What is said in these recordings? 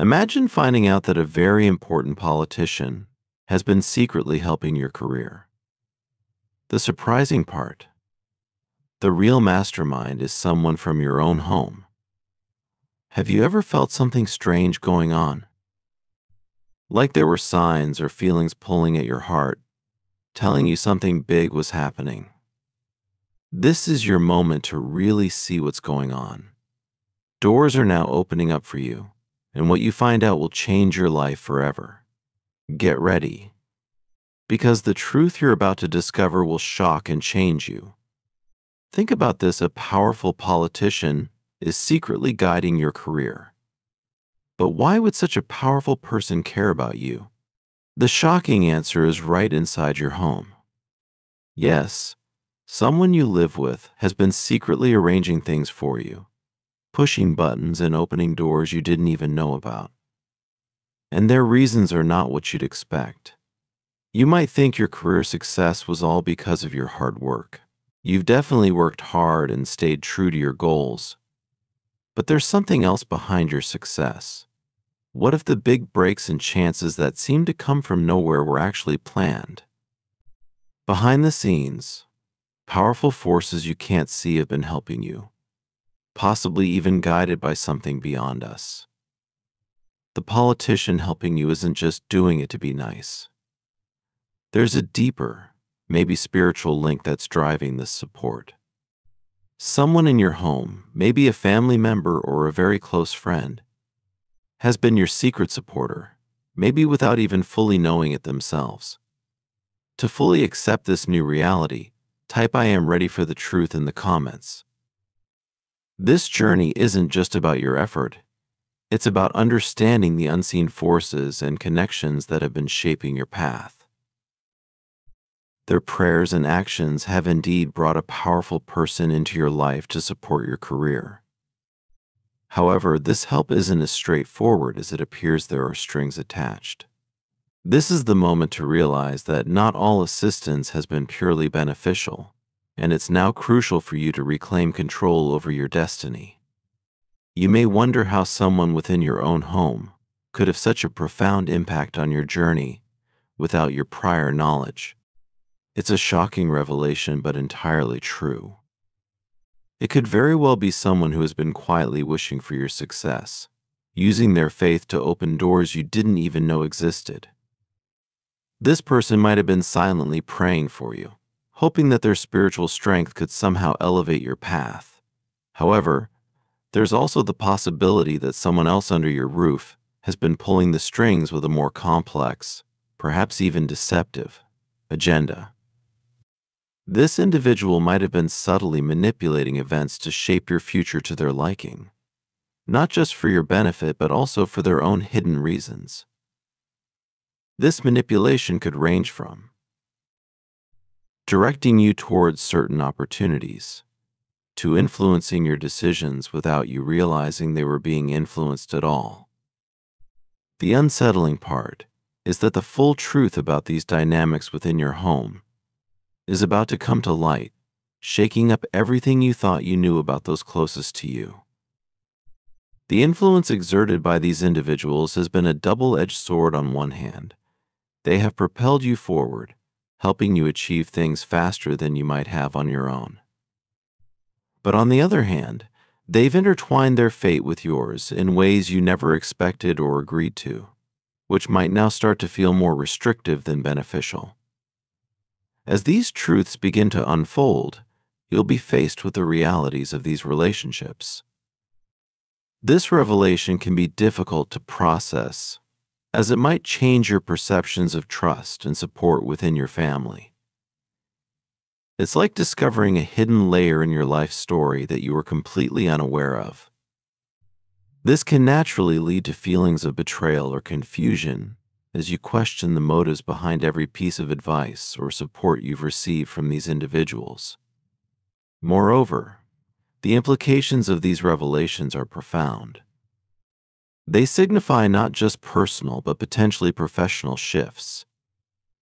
Imagine finding out that a very important politician has been secretly helping your career. The surprising part the real mastermind is someone from your own home. Have you ever felt something strange going on? Like there were signs or feelings pulling at your heart, telling you something big was happening. This is your moment to really see what's going on. Doors are now opening up for you, and what you find out will change your life forever. Get ready, because the truth you're about to discover will shock and change you. Think about this a powerful politician is secretly guiding your career. But why would such a powerful person care about you? The shocking answer is right inside your home. Yes, someone you live with has been secretly arranging things for you, pushing buttons and opening doors you didn't even know about. And their reasons are not what you'd expect. You might think your career success was all because of your hard work. You've definitely worked hard and stayed true to your goals. But there's something else behind your success. What if the big breaks and chances that seem to come from nowhere were actually planned? Behind the scenes, powerful forces you can't see have been helping you, possibly even guided by something beyond us. The politician helping you isn't just doing it to be nice. There's a deeper, maybe spiritual link that's driving this support. Someone in your home, maybe a family member or a very close friend, has been your secret supporter, maybe without even fully knowing it themselves. To fully accept this new reality, type I am ready for the truth in the comments. This journey isn't just about your effort, it's about understanding the unseen forces and connections that have been shaping your path. Their prayers and actions have indeed brought a powerful person into your life to support your career. However, this help isn't as straightforward as it appears there are strings attached. This is the moment to realize that not all assistance has been purely beneficial, and it's now crucial for you to reclaim control over your destiny. You may wonder how someone within your own home could have such a profound impact on your journey without your prior knowledge. It's a shocking revelation, but entirely true. It could very well be someone who has been quietly wishing for your success, using their faith to open doors you didn't even know existed. This person might have been silently praying for you, hoping that their spiritual strength could somehow elevate your path. However, there's also the possibility that someone else under your roof has been pulling the strings with a more complex, perhaps even deceptive, agenda. This individual might have been subtly manipulating events to shape your future to their liking, not just for your benefit, but also for their own hidden reasons. This manipulation could range from directing you towards certain opportunities, to influencing your decisions without you realizing they were being influenced at all. The unsettling part is that the full truth about these dynamics within your home is about to come to light, shaking up everything you thought you knew about those closest to you. The influence exerted by these individuals has been a double edged sword on one hand. They have propelled you forward, helping you achieve things faster than you might have on your own. But on the other hand, they've intertwined their fate with yours in ways you never expected or agreed to, which might now start to feel more restrictive than beneficial. As these truths begin to unfold, you'll be faced with the realities of these relationships. This revelation can be difficult to process, as it might change your perceptions of trust and support within your family. It's like discovering a hidden layer in your life story that you were completely unaware of. This can naturally lead to feelings of betrayal or confusion as you question the motives behind every piece of advice or support you've received from these individuals. Moreover, the implications of these revelations are profound. They signify not just personal but potentially professional shifts.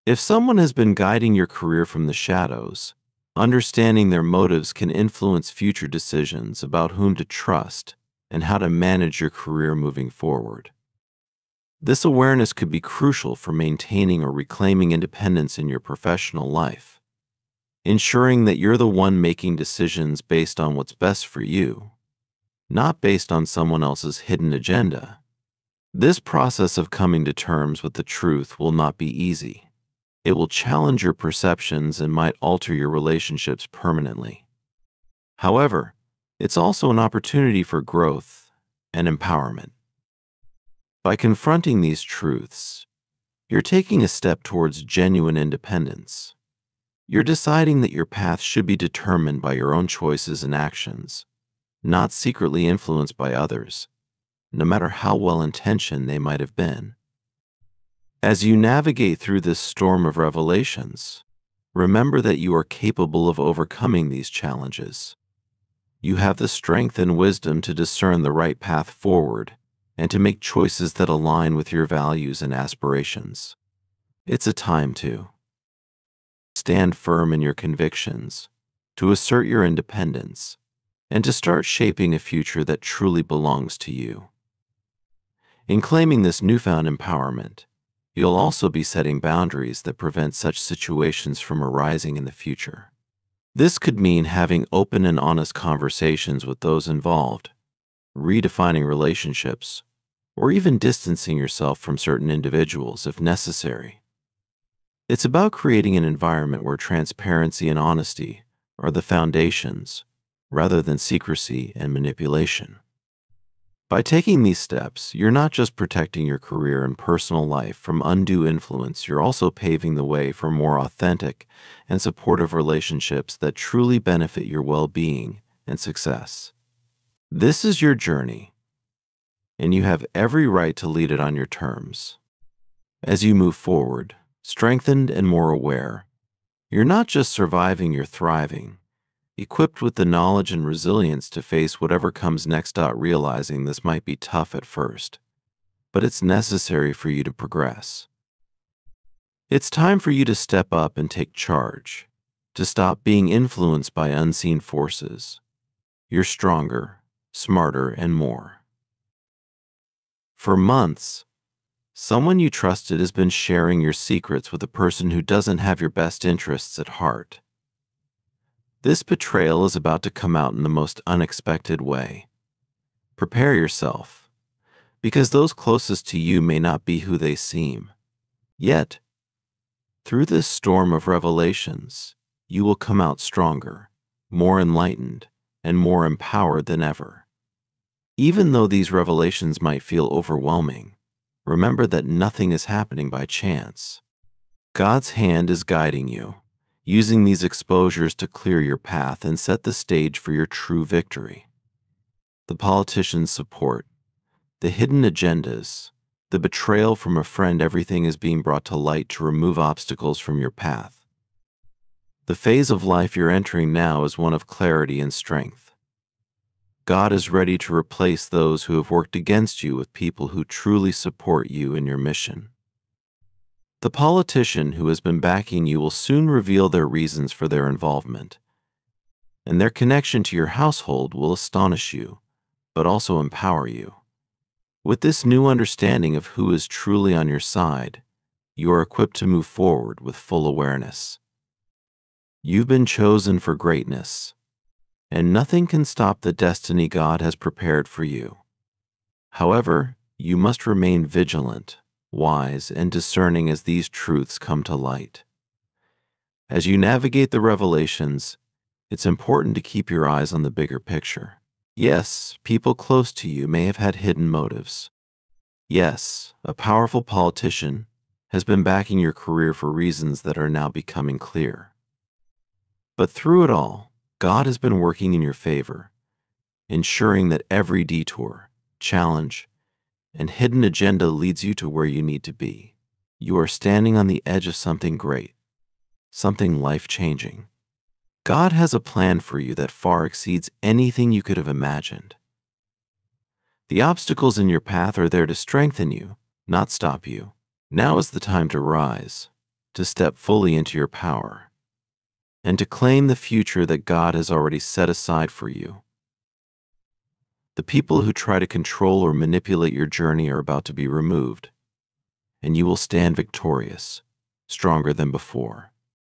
If someone has been guiding your career from the shadows, understanding their motives can influence future decisions about whom to trust and how to manage your career moving forward. This awareness could be crucial for maintaining or reclaiming independence in your professional life, ensuring that you're the one making decisions based on what's best for you, not based on someone else's hidden agenda. This process of coming to terms with the truth will not be easy. It will challenge your perceptions and might alter your relationships permanently. However, it's also an opportunity for growth and empowerment. By confronting these truths, you're taking a step towards genuine independence. You're deciding that your path should be determined by your own choices and actions, not secretly influenced by others, no matter how well intentioned they might have been. As you navigate through this storm of revelations, remember that you are capable of overcoming these challenges. You have the strength and wisdom to discern the right path forward and to make choices that align with your values and aspirations. It's a time to stand firm in your convictions, to assert your independence, and to start shaping a future that truly belongs to you. In claiming this newfound empowerment, you'll also be setting boundaries that prevent such situations from arising in the future. This could mean having open and honest conversations with those involved, redefining relationships, or even distancing yourself from certain individuals if necessary. It's about creating an environment where transparency and honesty are the foundations rather than secrecy and manipulation. By taking these steps, you're not just protecting your career and personal life from undue influence, you're also paving the way for more authentic and supportive relationships that truly benefit your well being and success. This is your journey, and you have every right to lead it on your terms. As you move forward, strengthened and more aware, you're not just surviving, you're thriving, equipped with the knowledge and resilience to face whatever comes next. Realizing this might be tough at first, but it's necessary for you to progress. It's time for you to step up and take charge, to stop being influenced by unseen forces. You're stronger, smarter, and more. For months, someone you trusted has been sharing your secrets with a person who doesn't have your best interests at heart. This betrayal is about to come out in the most unexpected way. Prepare yourself, because those closest to you may not be who they seem. Yet, through this storm of revelations, you will come out stronger, more enlightened, and more empowered than ever. Even though these revelations might feel overwhelming, remember that nothing is happening by chance. God's hand is guiding you, using these exposures to clear your path and set the stage for your true victory. The politician's support, the hidden agendas, the betrayal from a friend, everything is being brought to light to remove obstacles from your path. The phase of life you're entering now is one of clarity and strength. God is ready to replace those who have worked against you with people who truly support you in your mission. The politician who has been backing you will soon reveal their reasons for their involvement, and their connection to your household will astonish you, but also empower you. With this new understanding of who is truly on your side, you are equipped to move forward with full awareness. You've been chosen for greatness and nothing can stop the destiny God has prepared for you. However, you must remain vigilant, wise, and discerning as these truths come to light. As you navigate the revelations, it's important to keep your eyes on the bigger picture. Yes, people close to you may have had hidden motives. Yes, a powerful politician has been backing your career for reasons that are now becoming clear. But through it all, God has been working in your favor, ensuring that every detour, challenge, and hidden agenda leads you to where you need to be. You are standing on the edge of something great, something life changing. God has a plan for you that far exceeds anything you could have imagined. The obstacles in your path are there to strengthen you, not stop you. Now is the time to rise, to step fully into your power and to claim the future that God has already set aside for you. The people who try to control or manipulate your journey are about to be removed, and you will stand victorious, stronger than before.